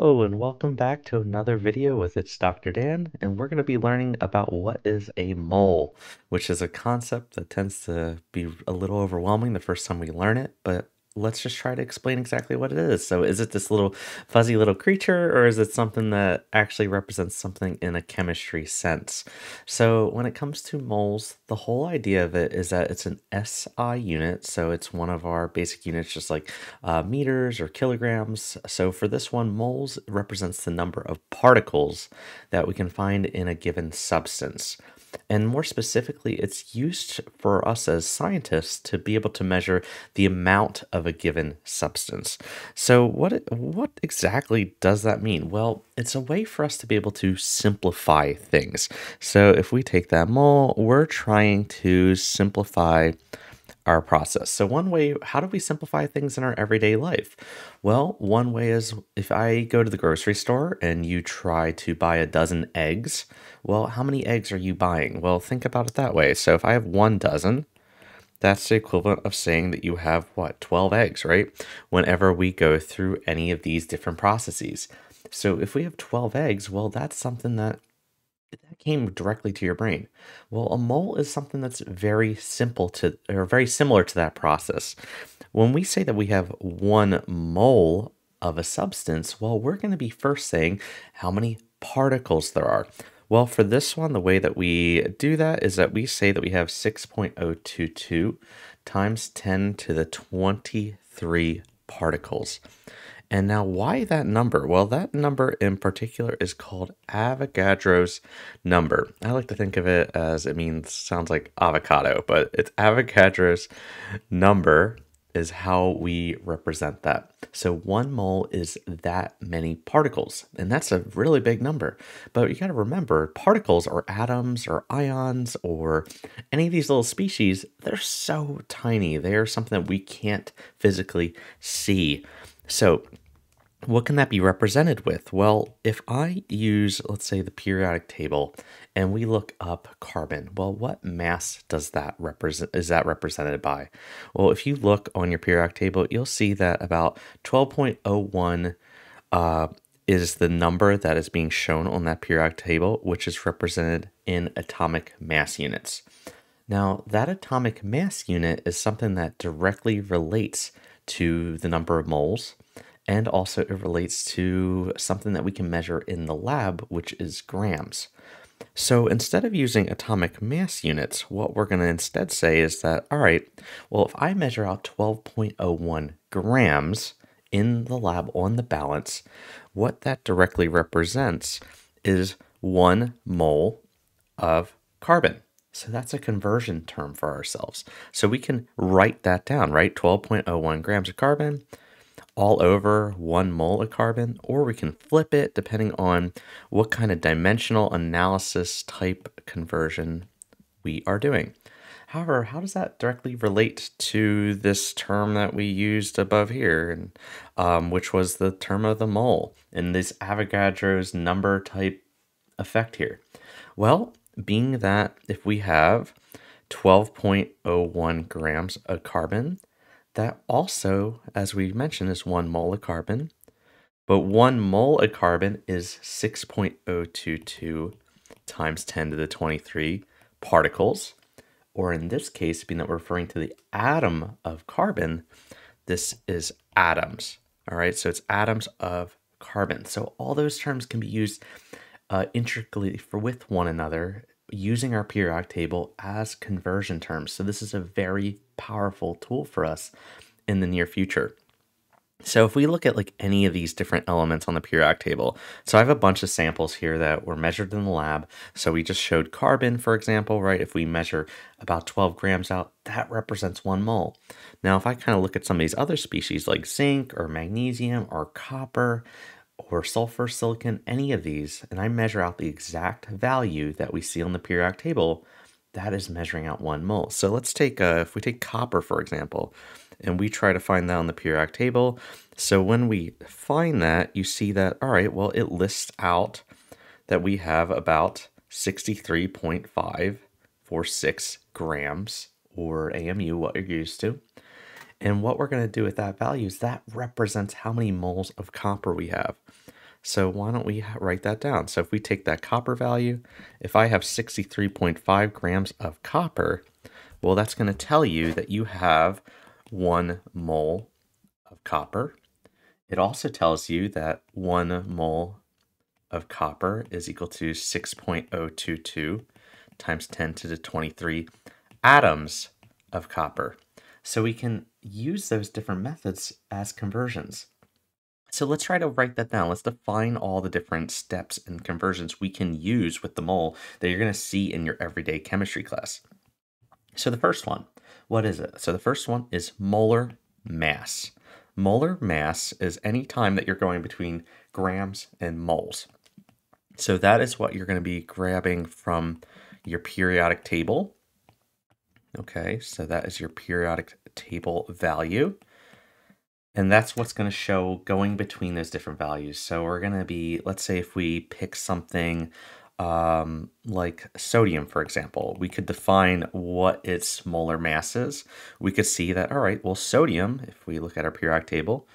Hello and welcome back to another video with It's Dr. Dan and we're going to be learning about what is a mole, which is a concept that tends to be a little overwhelming the first time we learn it, but let's just try to explain exactly what it is. So is it this little fuzzy little creature or is it something that actually represents something in a chemistry sense? So when it comes to moles, the whole idea of it is that it's an SI unit. So it's one of our basic units, just like uh, meters or kilograms. So for this one, moles represents the number of particles that we can find in a given substance. And more specifically, it's used for us as scientists to be able to measure the amount of a given substance. So, what, what exactly does that mean? Well, it's a way for us to be able to simplify things. So, if we take that mole, we're trying to simplify our process. So, one way, how do we simplify things in our everyday life? Well, one way is if I go to the grocery store and you try to buy a dozen eggs, well, how many eggs are you buying? Well, think about it that way. So, if I have one dozen, that's the equivalent of saying that you have what, 12 eggs, right? Whenever we go through any of these different processes. So, if we have 12 eggs, well, that's something that came directly to your brain. Well, a mole is something that's very simple to, or very similar to that process. When we say that we have one mole of a substance, well, we're going to be first saying how many particles there are. Well, for this one, the way that we do that is that we say that we have 6.022 times 10 to the 23 particles. And now, why that number? Well, that number in particular is called Avogadro's number. I like to think of it as it means, sounds like avocado, but it's Avogadro's number is how we represent that. So one mole is that many particles, and that's a really big number. But you got to remember, particles or atoms or ions or any of these little species, they're so tiny. They're something that we can't physically see. So what can that be represented with? Well, if I use, let's say, the periodic table and we look up carbon, well, what mass does that represent? Is that represented by? Well, if you look on your periodic table, you'll see that about 12.01 uh, is the number that is being shown on that periodic table, which is represented in atomic mass units. Now, that atomic mass unit is something that directly relates to the number of moles and also it relates to something that we can measure in the lab, which is grams. So instead of using atomic mass units, what we're going to instead say is that, all right, well, if I measure out 12.01 grams in the lab on the balance, what that directly represents is one mole of carbon. So that's a conversion term for ourselves. So we can write that down, right? 12.01 grams of carbon all over one mole of carbon, or we can flip it depending on what kind of dimensional analysis type conversion we are doing. However, how does that directly relate to this term that we used above here, and, um, which was the term of the mole in this Avogadro's number type effect here? Well, being that if we have 12.01 grams of carbon, that also, as we mentioned, is one mole of carbon. But one mole of carbon is 6.022 times 10 to the 23 particles. Or in this case, being that we're referring to the atom of carbon, this is atoms. All right, so it's atoms of carbon. So all those terms can be used uh, intricately for with one another using our periodic table as conversion terms. So this is a very powerful tool for us in the near future. So if we look at like any of these different elements on the periodic table, so I have a bunch of samples here that were measured in the lab. So we just showed carbon, for example, right? If we measure about 12 grams out, that represents one mole. Now, if I kind of look at some of these other species like zinc or magnesium or copper, or sulfur, silicon, any of these, and I measure out the exact value that we see on the periodic table, that is measuring out one mole. So let's take, uh, if we take copper, for example, and we try to find that on the periodic table. So when we find that, you see that, all right, well, it lists out that we have about 63.546 grams or AMU, what you're used to. And what we're going to do with that value is that represents how many moles of copper we have. So why don't we write that down? So if we take that copper value, if I have 63.5 grams of copper, well, that's going to tell you that you have one mole of copper. It also tells you that one mole of copper is equal to 6.022 times 10 to the 23 atoms of copper. So we can use those different methods as conversions. So let's try to write that down. Let's define all the different steps and conversions we can use with the mole that you're going to see in your everyday chemistry class. So the first one, what is it? So the first one is molar mass. Molar mass is any time that you're going between grams and moles. So that is what you're going to be grabbing from your periodic table. Okay, so that is your periodic table value. And that's what's going to show going between those different values. So we're going to be, let's say if we pick something um, like sodium, for example, we could define what its molar mass is. We could see that, all right, well, sodium, if we look at our periodic table,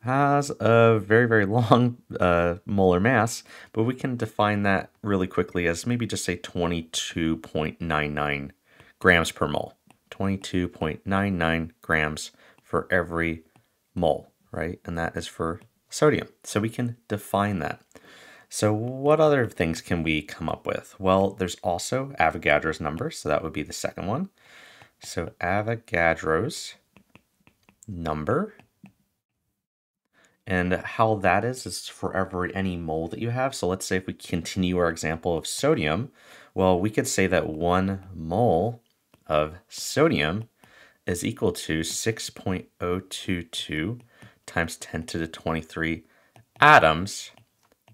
has a very, very long uh, molar mass, but we can define that really quickly as maybe just say 22.99 grams per mole. 22.99 grams for every mole, right? And that is for sodium. So we can define that. So what other things can we come up with? Well, there's also Avogadro's number, so that would be the second one. So Avogadro's number and how that is is for every any mole that you have. So let's say if we continue our example of sodium, well, we could say that one mole of sodium is equal to 6.022 times 10 to the 23 atoms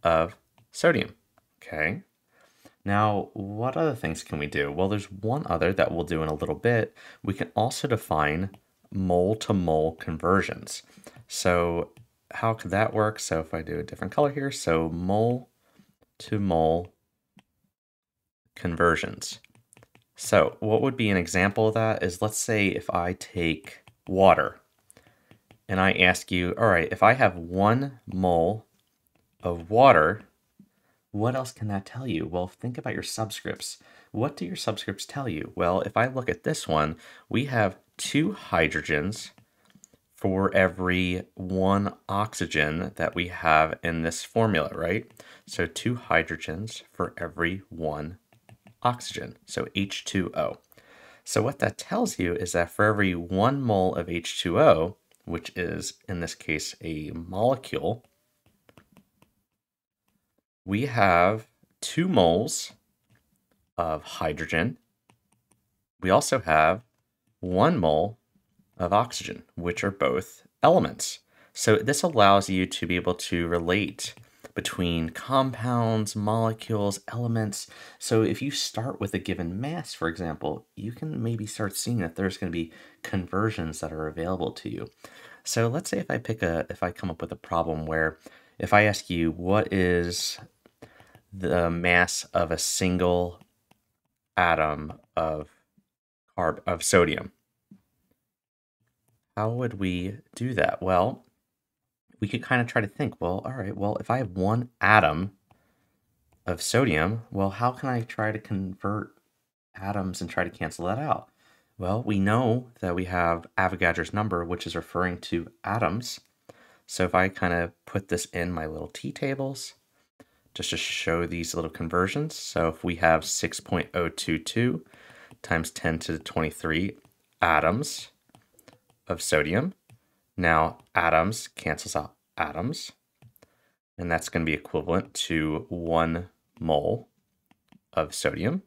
of sodium. Okay. Now, what other things can we do? Well, there's one other that we'll do in a little bit. We can also define mole to mole conversions. So how could that work? So if I do a different color here, so mole to mole conversions. So what would be an example of that is let's say if I take water and I ask you, all right, if I have one mole of water, what else can that tell you? Well, think about your subscripts. What do your subscripts tell you? Well, if I look at this one, we have two hydrogens for every one oxygen that we have in this formula, right? So two hydrogens for every one oxygen, so H2O. So what that tells you is that for every one mole of H2O, which is in this case a molecule, we have two moles of hydrogen. We also have one mole of oxygen, which are both elements. So this allows you to be able to relate between compounds, molecules, elements. So if you start with a given mass, for example, you can maybe start seeing that there's going to be conversions that are available to you. So let's say if I pick a, if I come up with a problem where if I ask you what is the mass of a single atom of carb of sodium, how would we do that? Well, we could kind of try to think, well, all right, well, if I have one atom of sodium, well, how can I try to convert atoms and try to cancel that out? Well, we know that we have Avogadro's number, which is referring to atoms. So if I kind of put this in my little t tables, just to show these little conversions. So if we have 6.022 times 10 to the 23 atoms, of sodium. Now atoms cancels out atoms, and that's going to be equivalent to one mole of sodium.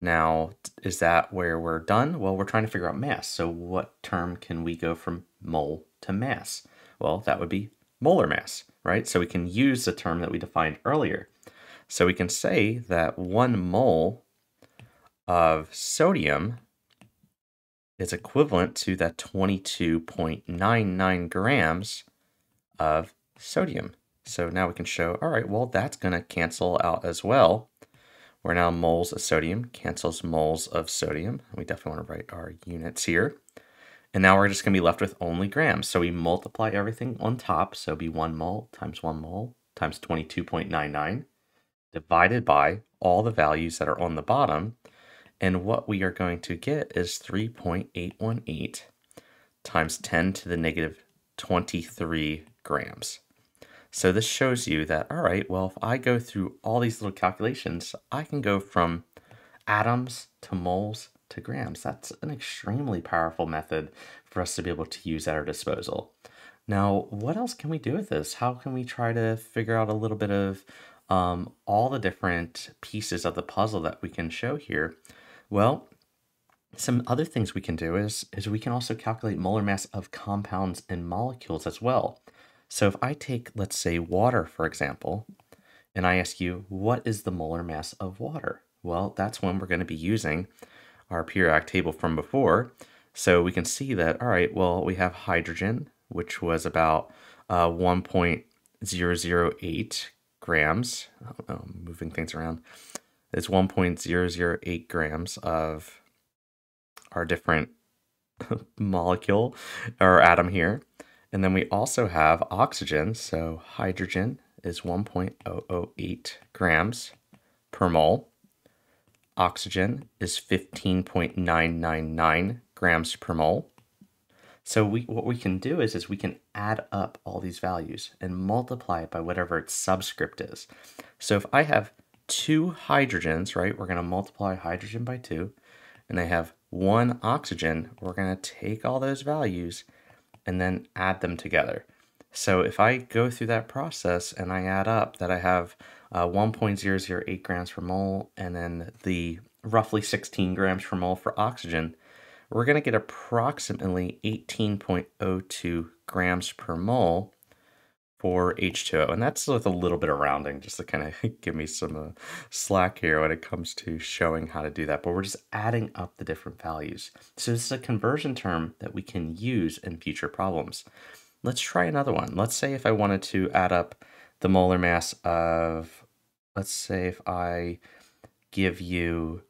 Now, is that where we're done? Well, we're trying to figure out mass. So what term can we go from mole to mass? Well, that would be molar mass, right? So we can use the term that we defined earlier. So we can say that one mole of sodium is equivalent to that 22.99 grams of sodium. So now we can show, all right, well, that's going to cancel out as well. Where now moles of sodium cancels moles of sodium. We definitely want to write our units here. And now we're just going to be left with only grams. So we multiply everything on top. So be 1 mole times 1 mole times 22.99 divided by all the values that are on the bottom. And what we are going to get is 3.818 times 10 to the negative 23 grams. So this shows you that, all right, well, if I go through all these little calculations, I can go from atoms to moles to grams. That's an extremely powerful method for us to be able to use at our disposal. Now, what else can we do with this? How can we try to figure out a little bit of um, all the different pieces of the puzzle that we can show here? Well, some other things we can do is, is we can also calculate molar mass of compounds and molecules as well. So if I take, let's say, water, for example, and I ask you, what is the molar mass of water? Well, that's when we're going to be using our periodic table from before. So we can see that, all right, well, we have hydrogen, which was about uh, 1.008 grams. Moving things around. It's 1.008 grams of our different molecule or atom here. And then we also have oxygen. So hydrogen is 1.008 grams per mole. Oxygen is 15.999 grams per mole. So we what we can do is, is we can add up all these values and multiply it by whatever its subscript is. So if I have two hydrogens, right, we're going to multiply hydrogen by 2, and I have one oxygen, we're going to take all those values and then add them together. So if I go through that process and I add up that I have uh, 1.008 grams per mole and then the roughly 16 grams per mole for oxygen, we're going to get approximately 18.02 grams per mole for H2O. And that's with a little bit of rounding just to kind of give me some uh, slack here when it comes to showing how to do that. But we're just adding up the different values. So this is a conversion term that we can use in future problems. Let's try another one. Let's say if I wanted to add up the molar mass of, let's say if I give you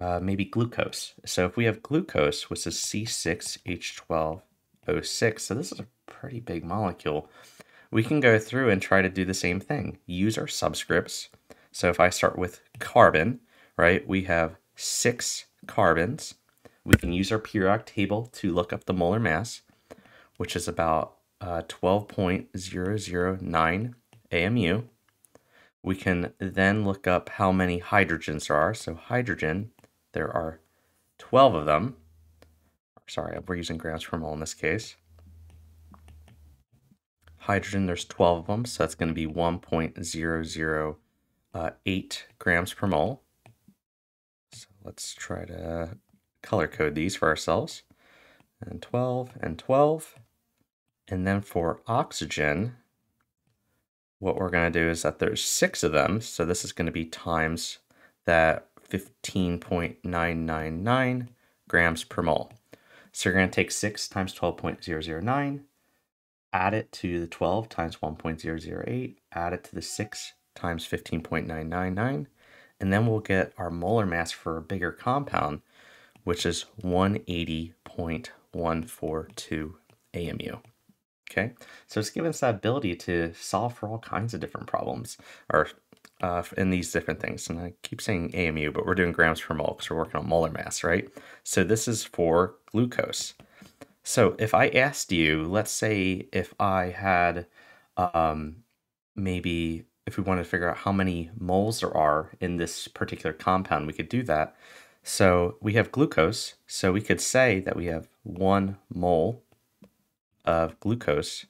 uh, maybe glucose. So if we have glucose, which is C6H12O6, so this is a pretty big molecule, we can go through and try to do the same thing. Use our subscripts. So if I start with carbon, right, we have six carbons. We can use our periodic table to look up the molar mass, which is about uh, 12.009 AMU. We can then look up how many hydrogens there are. So hydrogen there are 12 of them. Sorry, we're using grams per mole in this case. Hydrogen, there's 12 of them, so that's going to be 1.008 uh, grams per mole. So let's try to color code these for ourselves. And 12 and 12. And then for oxygen, what we're going to do is that there's six of them. So this is going to be times that 15.999 grams per mole. So you're going to take 6 times 12.009, add it to the 12 times 1.008, add it to the 6 times 15.999, and then we'll get our molar mass for a bigger compound, which is 180.142 AMU. Okay, so it's given us that ability to solve for all kinds of different problems, or uh, in these different things. And I keep saying AMU, but we're doing grams per mole because we're working on molar mass, right? So this is for glucose. So if I asked you, let's say if I had um, maybe if we wanted to figure out how many moles there are in this particular compound, we could do that. So we have glucose, so we could say that we have one mole of glucose.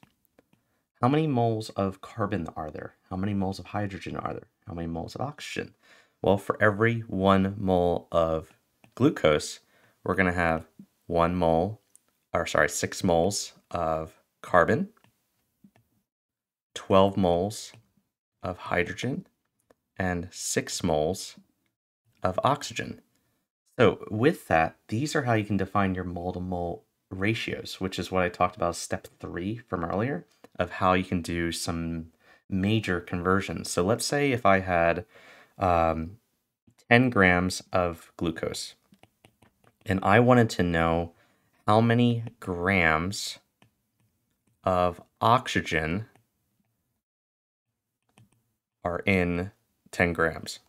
How many moles of carbon are there? How many moles of hydrogen are there? How many moles of oxygen? Well, for every one mole of glucose, we're going to have one mole, or sorry, six moles of carbon, 12 moles of hydrogen, and six moles of oxygen. So with that, these are how you can define your mole to mole ratios, which is what I talked about step three from earlier of how you can do some major conversions. So let's say if I had um, 10 grams of glucose and I wanted to know how many grams of oxygen are in 10 grams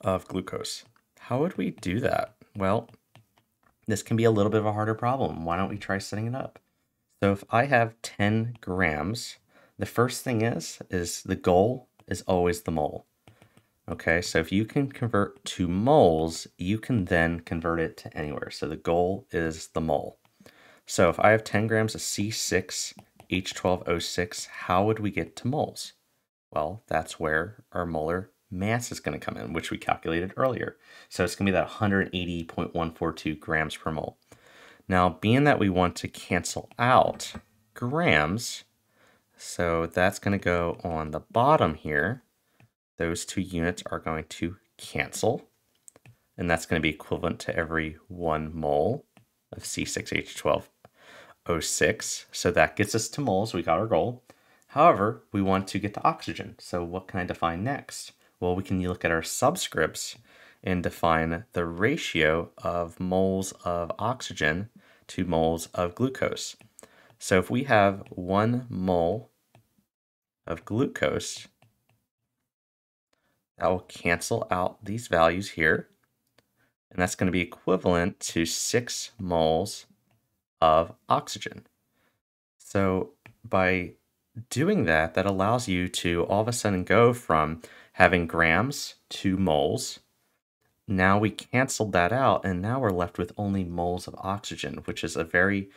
of glucose. How would we do that? Well, this can be a little bit of a harder problem. Why don't we try setting it up? So if I have 10 grams, the first thing is, is the goal is always the mole. Okay, so if you can convert to moles, you can then convert it to anywhere. So the goal is the mole. So if I have 10 grams of C6H12O6, how would we get to moles? Well, that's where our molar mass is going to come in, which we calculated earlier. So it's going to be that 180.142 grams per mole. Now, being that we want to cancel out grams, so that's going to go on the bottom here. Those two units are going to cancel, and that's going to be equivalent to every one mole of C6H12O6. So that gets us to moles. We got our goal. However, we want to get to oxygen. So what can I define next? Well, we can look at our subscripts and define the ratio of moles of oxygen to moles of glucose. So if we have one mole of glucose, that will cancel out these values here. And that's going to be equivalent to six moles of oxygen. So by doing that, that allows you to all of a sudden go from having grams to moles. Now we canceled that out, and now we're left with only moles of oxygen, which is a very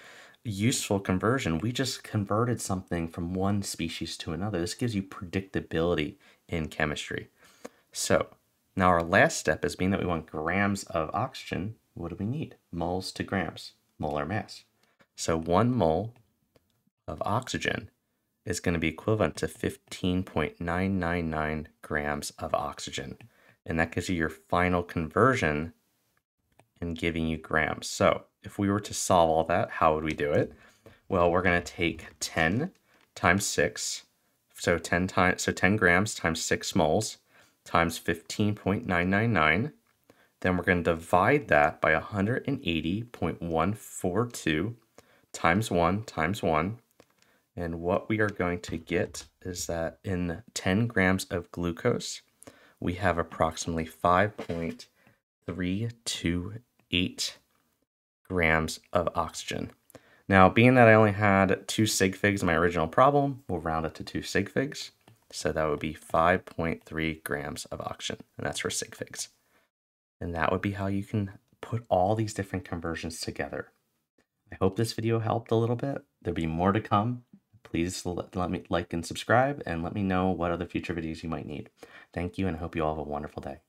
useful conversion. We just converted something from one species to another. This gives you predictability in chemistry. So now our last step is being that we want grams of oxygen. What do we need? Moles to grams, molar mass. So one mole of oxygen is going to be equivalent to 15.999 grams of oxygen. And that gives you your final conversion and giving you grams. So if we were to solve all that, how would we do it? Well, we're going to take 10 times 6, so 10 times so 10 grams times 6 moles times 15.999. Then we're going to divide that by 180.142 times 1 times 1 and what we are going to get is that in 10 grams of glucose, we have approximately 5.328 grams of oxygen. Now, being that I only had two sig figs in my original problem, we'll round it to two sig figs. So that would be 5.3 grams of oxygen, and that's for sig figs. And that would be how you can put all these different conversions together. I hope this video helped a little bit. There'll be more to come please let me like and subscribe and let me know what other future videos you might need. Thank you and I hope you all have a wonderful day.